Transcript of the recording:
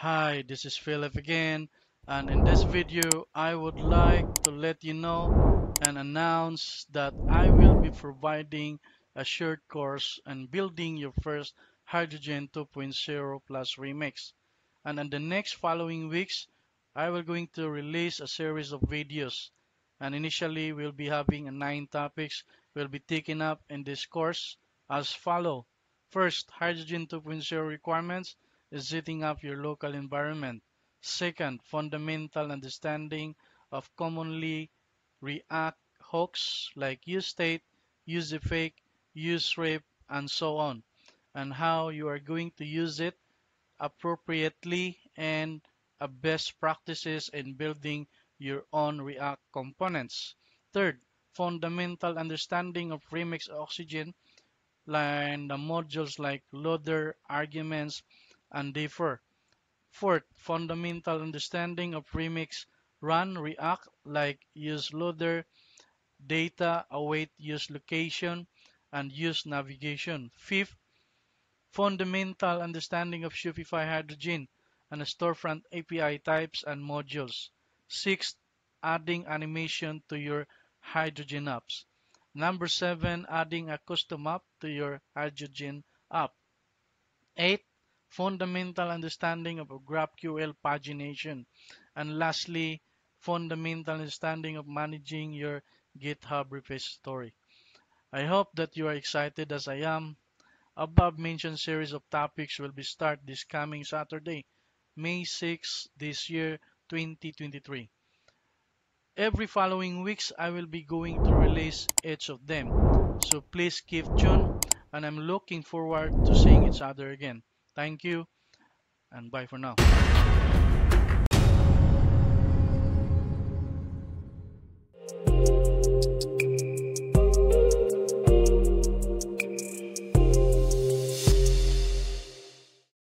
Hi, this is Philip again, and in this video, I would like to let you know and announce that I will be providing a short course on building your first Hydrogen 2.0 Plus Remix. And in the next following weeks, I will going to release a series of videos. And initially, we'll be having nine topics will be taken up in this course as follow. First, Hydrogen 2.0 requirements setting up your local environment. Second, fundamental understanding of commonly React hooks like useState, useEffect, useRef, and so on, and how you are going to use it appropriately and best practices in building your own React components. Third, fundamental understanding of Remix Oxygen and the modules like loader, arguments, and defer. Fourth, fundamental understanding of Remix run React like use loader, data, await use location, and use navigation. Fifth, fundamental understanding of Shopify Hydrogen and storefront API types and modules. Sixth, adding animation to your Hydrogen apps. Number seven, adding a custom app to your Hydrogen app. Eight, fundamental understanding of GraphQL pagination. And lastly, fundamental understanding of managing your GitHub repository. I hope that you are excited as I am. Above mentioned series of topics will be start this coming Saturday, May 6 this year 2023. Every following weeks I will be going to release each of them. So please keep tuned and I'm looking forward to seeing each other again. Thank you and bye for now.